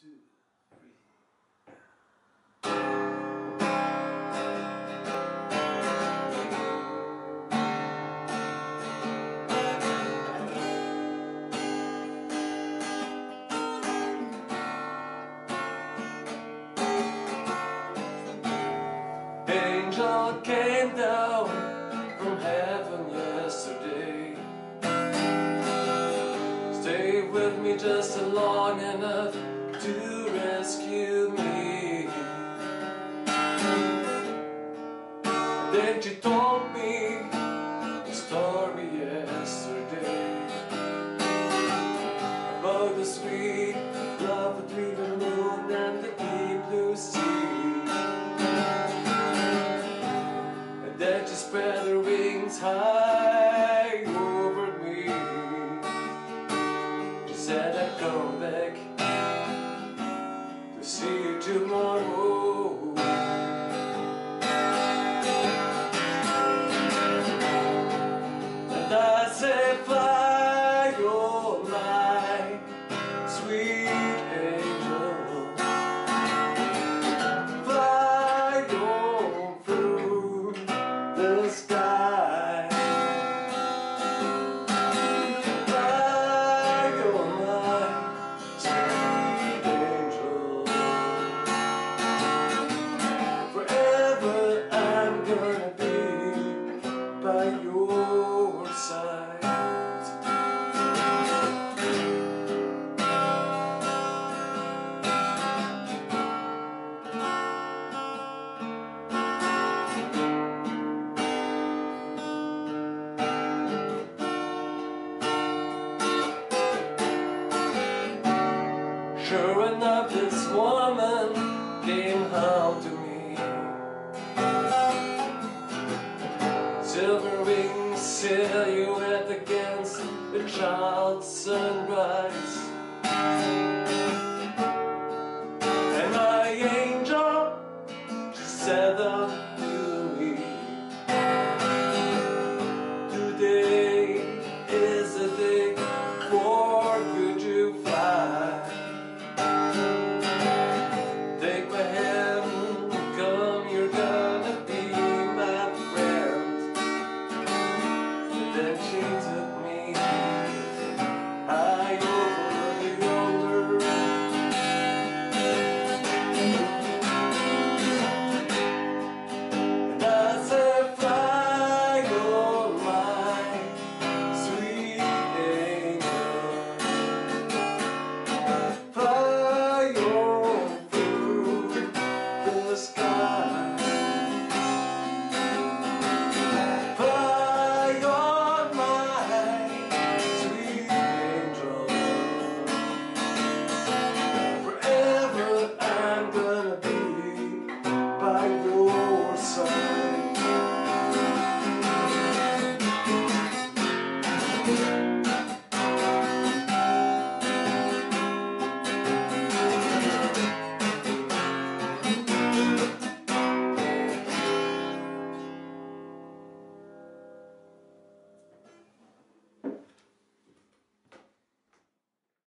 two, three. Angel came down from heaven yesterday. Stay with me just long enough to rescue me. Then she told me the story yesterday about the sweet love between the moon and the deep blue sea. And then she spread her wings high by your side. Sure enough, this woman came home to till you went against the child's sunrise. And my angel, she said the